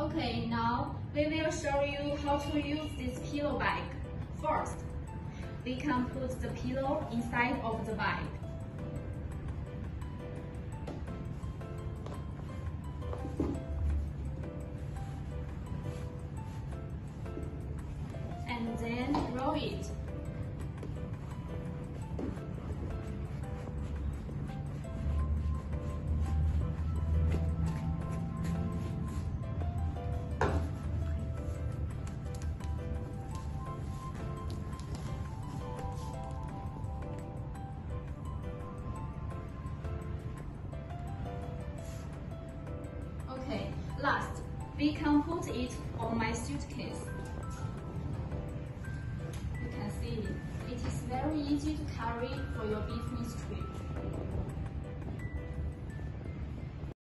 Okay, now we will show you how to use this pillow bag. First, we can put the pillow inside of the bag. And then roll it. Can put it on my suitcase. You can see it is very easy to carry for your business trip.